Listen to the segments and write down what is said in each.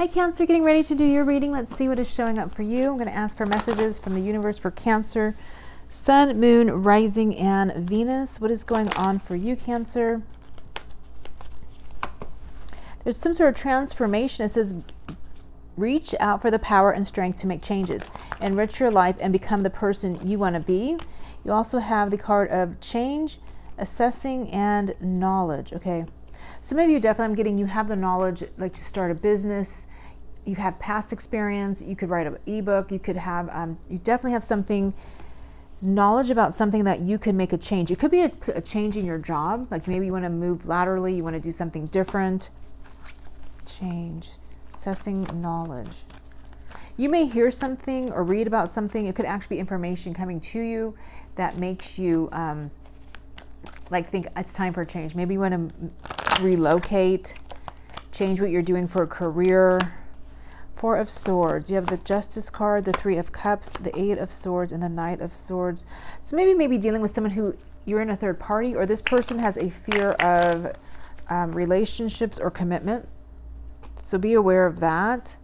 Hi, Cancer, getting ready to do your reading. Let's see what is showing up for you. I'm going to ask for messages from the universe for Cancer, Sun, Moon, Rising, and Venus. What is going on for you, Cancer? There's some sort of transformation. It says, reach out for the power and strength to make changes, enrich your life, and become the person you want to be. You also have the card of change, assessing, and knowledge. Okay. So maybe you definitely, I'm getting, you have the knowledge like to start a business, you have past experience, you could write an ebook, you could have, um, you definitely have something, knowledge about something that you could make a change. It could be a, a change in your job, like maybe you want to move laterally, you want to do something different. Change, assessing knowledge. You may hear something or read about something. It could actually be information coming to you that makes you um, like think it's time for a change. Maybe you want to relocate, change what you're doing for a career Four of Swords. You have the Justice card, the Three of Cups, the Eight of Swords, and the Knight of Swords. So maybe maybe dealing with someone who you're in a third party or this person has a fear of um, relationships or commitment. So be aware of that.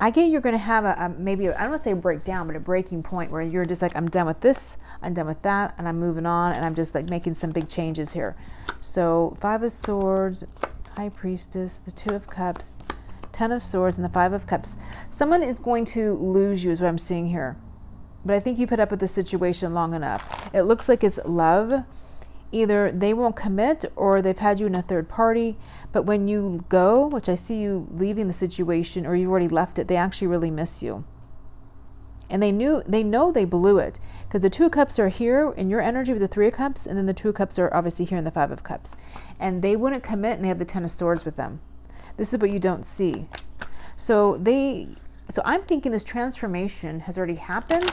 I get you're going to have a, a maybe, I don't want to say a breakdown, but a breaking point where you're just like, I'm done with this, I'm done with that, and I'm moving on, and I'm just like making some big changes here. So Five of Swords, High Priestess, the Two of Cups, Ten of Swords and the Five of Cups. Someone is going to lose you is what I'm seeing here. But I think you put up with the situation long enough. It looks like it's love. Either they won't commit or they've had you in a third party. But when you go, which I see you leaving the situation or you've already left it, they actually really miss you. And they knew they know they blew it because the two of cups are here in your energy with the three of cups, and then the two of cups are obviously here in the five of cups. And they wouldn't commit and they have the ten of swords with them. This is what you don't see. So they, so I'm thinking this transformation has already happened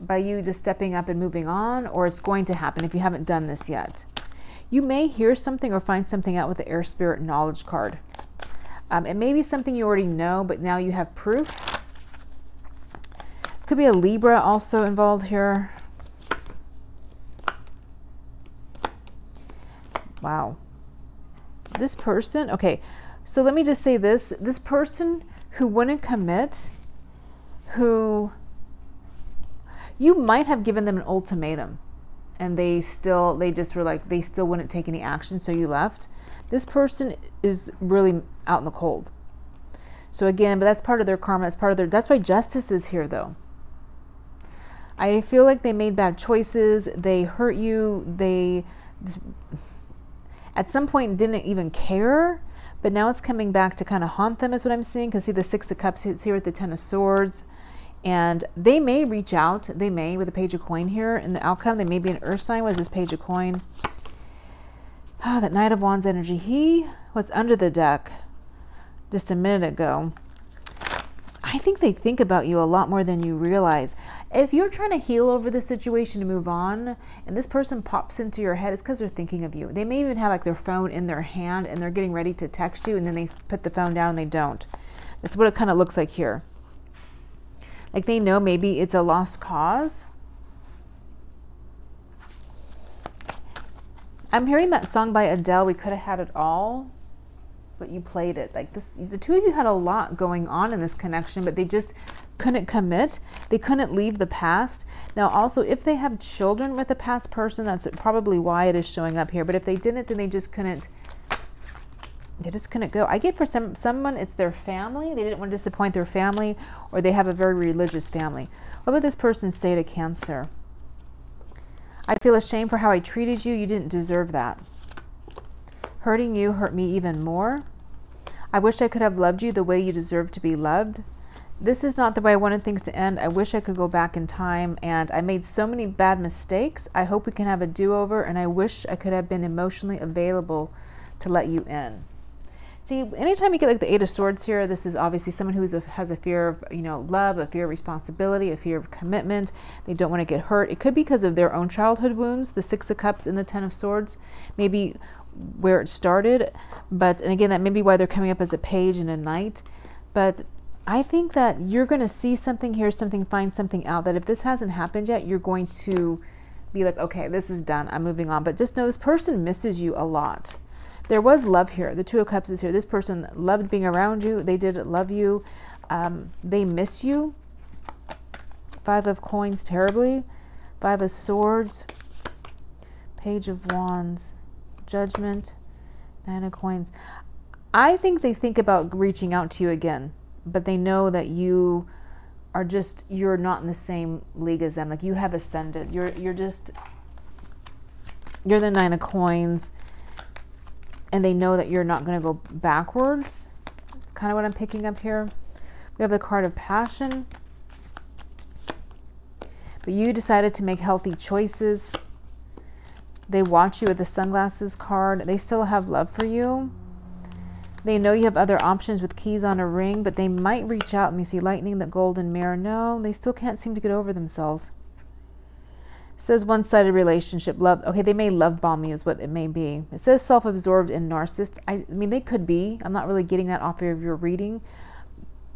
by you just stepping up and moving on, or it's going to happen if you haven't done this yet. You may hear something or find something out with the air spirit knowledge card. Um, it may be something you already know, but now you have proof. Could be a Libra also involved here. Wow. This person, okay, so let me just say this this person who wouldn't commit, who you might have given them an ultimatum and they still, they just were like, they still wouldn't take any action, so you left. This person is really out in the cold. So again, but that's part of their karma. That's part of their, that's why justice is here though. I feel like they made bad choices. They hurt you. They, at some point, didn't even care but now it's coming back to kind of haunt them is what I'm seeing. Because see the Six of Cups is here with the Ten of Swords. And they may reach out. They may with the Page of Coin here. In the outcome, they may be an Earth sign. What is this Page of Coin? Oh, that Knight of Wands energy. He was under the deck just a minute ago. I think they think about you a lot more than you realize. If you're trying to heal over the situation to move on, and this person pops into your head, it's because they're thinking of you. They may even have like their phone in their hand and they're getting ready to text you, and then they put the phone down and they don't. That's what it kind of looks like here. Like they know maybe it's a lost cause. I'm hearing that song by Adele, We Could Have Had It All but you played it. Like this, the two of you had a lot going on in this connection, but they just couldn't commit. They couldn't leave the past. Now, also, if they have children with a past person, that's probably why it is showing up here. But if they didn't, then they just couldn't. They just couldn't go. I get for some someone, it's their family. They didn't want to disappoint their family, or they have a very religious family. What about this person say to Cancer? I feel ashamed for how I treated you. You didn't deserve that. Hurting you hurt me even more. I wish I could have loved you the way you deserve to be loved. This is not the way I wanted things to end. I wish I could go back in time, and I made so many bad mistakes. I hope we can have a do over, and I wish I could have been emotionally available to let you in. See, anytime you get like the Eight of Swords here, this is obviously someone who has a fear of, you know, love, a fear of responsibility, a fear of commitment. They don't want to get hurt. It could be because of their own childhood wounds, the Six of Cups and the Ten of Swords. Maybe where it started. But, and again, that may be why they're coming up as a page and a knight. But I think that you're going to see something, hear something, find something out that if this hasn't happened yet, you're going to be like, okay, this is done. I'm moving on. But just know this person misses you a lot. there was love here. The Two of Cups is here. This person loved being around you. They did love you. Um, they miss you. Five of Coins terribly. Five of Swords. Page of Wands. Judgment. Nine of Coins. I think they think about reaching out to you again, but they know that you are just you're not in the same league as them. Like you have ascended. You're you're just you're the nine of coins and they know that you're not going to go backwards. Kind of what I'm picking up here. We have the card of passion. But you decided to make healthy choices. They watch you with the sunglasses card. They still have love for you. They know you have other options with keys on a ring, but they might reach out. Let me see. Lightning, the golden mirror. No, they still can't seem to get over themselves says one-sided relationship love okay they may love bomb you is what it may be it says self-absorbed and narcissist I, I, mean they could be i'm not really getting that off of your reading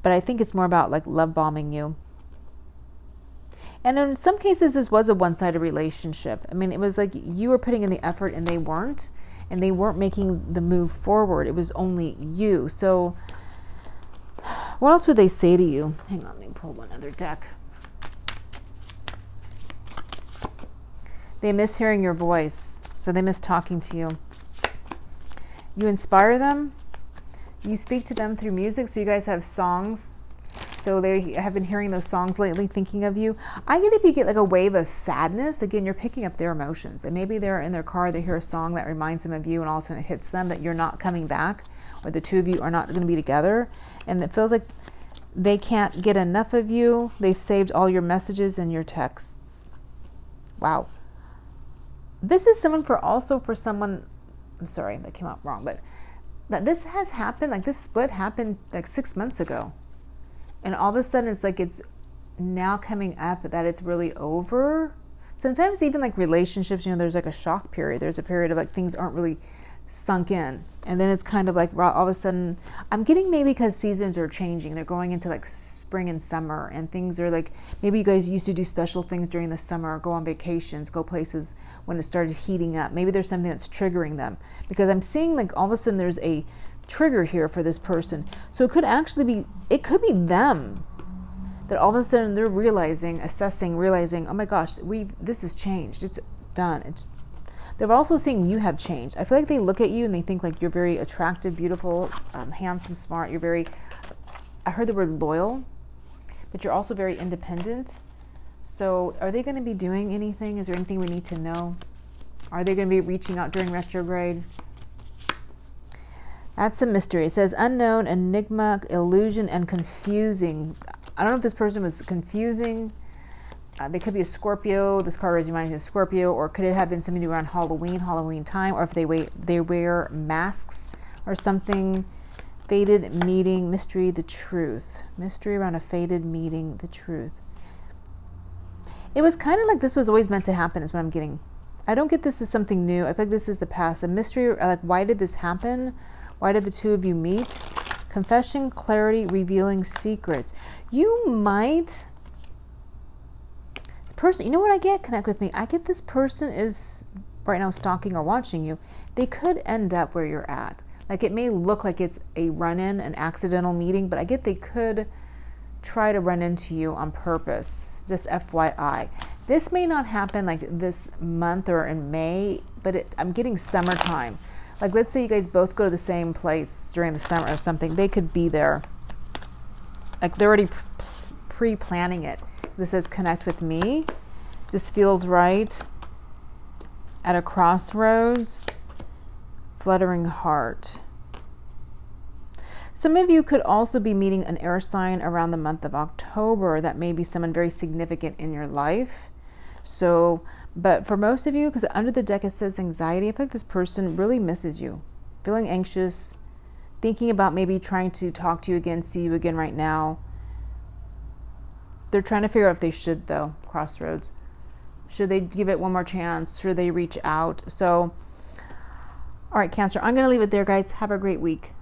but i think it's more about like love bombing you and in some cases this was a one-sided relationship i mean it was like you were putting in the effort and they weren't and they weren't making the move forward it was only you so what else would they say to you hang on let me pull one other deck They miss hearing your voice, so they miss talking to you. You inspire them. You speak to them through music, so you guys have songs. So they have been hearing those songs lately, thinking of you. I get if you get like a wave of sadness, again, you're picking up their emotions. And maybe they're in their car, they hear a song that reminds them of you, and all of a sudden it hits them that you're not coming back, or the two of you are not going to be together. And it feels like they can't get enough of you. They've saved all your messages and your texts. Wow this is someone for also for someone i'm sorry that came out wrong but that this has happened like this split happened like six months ago and all of a sudden it's like it's now coming up that it's really over. Sometimes even like relationships you know there's like a shock period. There's a period of like things aren't really sunk in. And then it's kind of like all of a sudden i'm getting maybe because seasons are changing. They're going into like spring and summer. And things are like maybe you guys used to do special things during the summer go on vacations go places when it started heating up. Maybe there's something that's triggering them. Because i'm seeing like all of a sudden there's a trigger here for this person so it could actually be it could be them that all of a sudden they're realizing assessing realizing oh my gosh we this has changed it's done it's they're also seeing you have changed. I feel like they look at you and they think like you're very attractive, beautiful, um, handsome, smart. You're very, I heard the word loyal but you're also very independent. So, are they going to be doing anything? Is there anything we need to know? Are they going to be reaching out during retrograde? That's a mystery. It says unknown, enigma, illusion, and confusing. I don't know if this person was confusing. Uh, they could be a Scorpio. This card is reminding me of Scorpio, or could it have been something around Halloween, Halloween time, or if they wait, they wear masks or something. Fated meeting, mystery, the truth. Mystery around a fated meeting, the truth. It was kind of like this was always meant to happen, is what I'm getting. I don't get this as something new. I feel like this is the past. A mystery, like, why did this happen? Why did the two of you meet? Confession, clarity, revealing secrets. You might. The person, you know what I get? Connect with me. I get this person is right now stalking or watching you. They could end up where you're at. Like it may look like it's a run in, an accidental meeting, but I get they could try to run into you on purpose. Just FYI. This may not happen like this month or in May, but it, I'm getting summertime. Like let's say you guys both go to the same place during the summer or something, they could be there. Like they're already pre planning it. This says connect with me. This feels right at a crossroads fluttering heart. Some of you could also be meeting an air sign around the month of October that may be someone very significant in your life. So, but for most of you, because under the deck it says anxiety, I feel like this person really misses you, feeling anxious, thinking about maybe trying to talk to you again, see you again right now. They're trying to figure out if they should, though, crossroads. Should they give it one more chance? Should they reach out? So, all right, Cancer, I'm going to leave it there, guys. Have a great week.